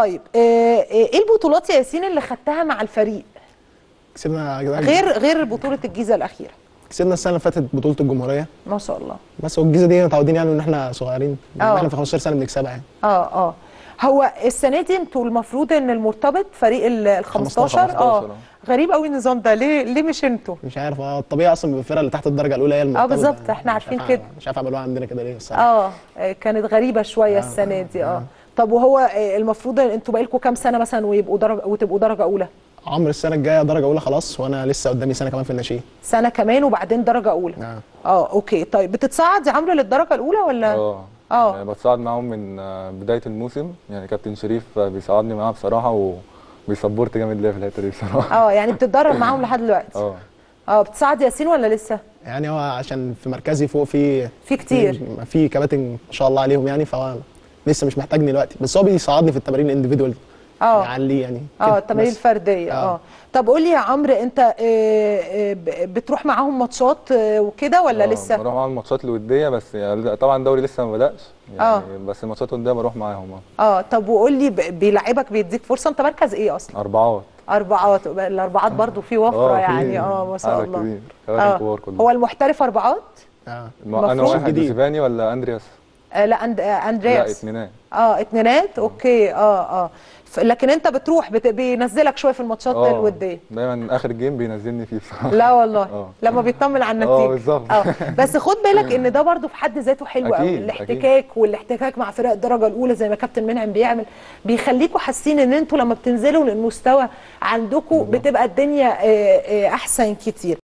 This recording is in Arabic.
طيب آه، آه، إيه البطولات يا ياسين اللي خدتها مع الفريق؟ كسبنا غير غير بطولة الجيزة الأخيرة. كسبنا السنة اللي فاتت بطولة الجمهورية. ما شاء الله. بس والجيزه دي متعودين يعني إن إحنا صغيرين. آه. إحنا في 15 سنة بنكسبها يعني. آه آه. هو السنة دي أنتوا المفروض إن المرتبط فريق ال ال 15 آه. 15 غريب قوي النظام ده. ليه ليه مش أنتوا؟ مش عارف. آه الطبيعي أصلا بيبقى الفرقة اللي تحت الدرجة الأولى هي المرتبطة. بالظبط، إحنا مش عارفين عارف- كده. مش عارف عملوها عندنا كده ليه الصراحة. آه آه، كانت غريبة شوية آه، السنة دي. آه آه. طب وهو آه، المفروض إن أنتوا بقالكم كام سنة مثلا ويبقوا درجة وتبقوا درجة أولى؟ عمر السنة الجاية درجة أولى خلاص وأنا لسه قدامي سنة كمان في الناشئين. سنة كمان وبعدين درجة أولى. آه. آه okay. طيب بتتصعد يا عمرو للدرجة الأولى ولا؟ آه. آه. يعني بتصعد معاهم من آه، بداية الموسم. يعني كابتن شريف بيساعدني معاه بصراحة وبي support جامد ليا في الحتة دي بصراحة. آه يعني بتتدرب معاهم لحد دلوقتي. آه. آه بتصعد ياسين ولا لسه؟ يعني هو عشان في مركزي فوق في في كتير. في, في كباتن ما شاء الله عليهم يعني فهو لسه مش محتاجني دلوقتي بس هو بيصعدني في التمارين الانديفيدوال آه. يعليه يعني آه. التمارين. الفرديه آه, آه. طب قول لي يا عمرو انت آه، آه، بتروح معاهم ماتشات آه، وكده ولا آه، لسه؟ بروح معاهم الماتشات الودية بس يعني طبعا الدوري لسه ما بدأش يعني آه. بس الماتشات الودية بروح معاهم آه. آه طب وقول لي بيلعبك بيديك فرصة؟ انت مركز إيه أصلا؟ أربعات. أربعات الأربعات برضو في وفرة آه، في يعني آه ما شاء الله. كبير كباتن كبار كلهم. هو المحترف أربعات؟ آه. أنا واحد جديد. يوسفاني ولا أندرياس؟ آه لا أند... آه لا اندرياس اتنينات. آه اتنينات؟ okay آه آه. لكن أنت بتروح بت... بينزلك شوية في الماتشات آه الودية. دايما آخر game بينزلني فيه بصراحة. لا والله. آه. لما بيطمن على آه النتيجه بالظبط. آه. بس خد بالك إن ده برضو في حد ذاته حلو قوي أكيد، الاحتكاك والاحتكاك مع فرق الدرجة الأولى زي ما كابتن منعم بيعمل بيخليكوا حاسين إن أنتوا لما بتنزلوا للمستوى عندكم بتبقى الدنيا آه، آه، أحسن كتير.